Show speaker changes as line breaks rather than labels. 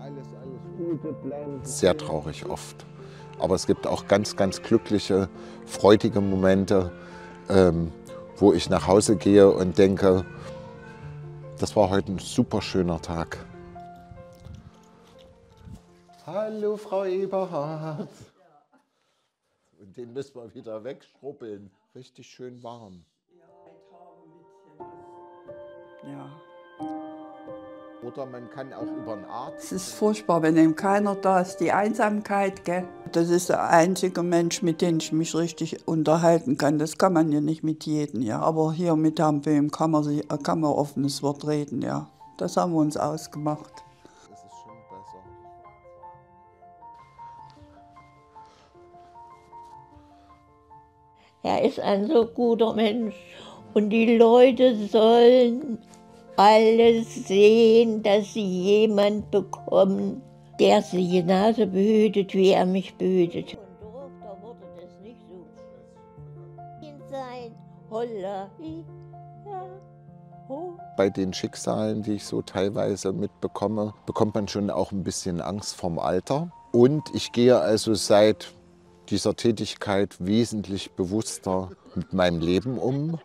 Alles, alles Gute, Sehr traurig oft. Aber es gibt auch ganz, ganz glückliche, freudige Momente, ähm, wo ich nach Hause gehe und denke, das war heute ein super schöner Tag. Hallo, Frau Eberhardt. Und den müssen wir wieder wegschrubbeln. Richtig schön warm.
Ja.
Oder man kann auch über einen Arzt.
Es ist furchtbar, wenn eben keiner da ist. Die Einsamkeit, gell? Das ist der einzige Mensch, mit dem ich mich richtig unterhalten kann. Das kann man ja nicht mit jedem, ja. Aber hier mit Herrn Böhm kann man, kann man offenes Wort reden, ja. Das haben wir uns ausgemacht.
Das ist schon besser.
Er ist ein so guter Mensch und die Leute sollen alles sehen, dass sie jemand bekommen, der sie genauso behütet, wie er mich behütet. Von Dorf, da wurde das nicht so sein. Holla,
Bei den Schicksalen, die ich so teilweise mitbekomme, bekommt man schon auch ein bisschen Angst vorm Alter. Und ich gehe also seit dieser Tätigkeit wesentlich bewusster mit meinem Leben um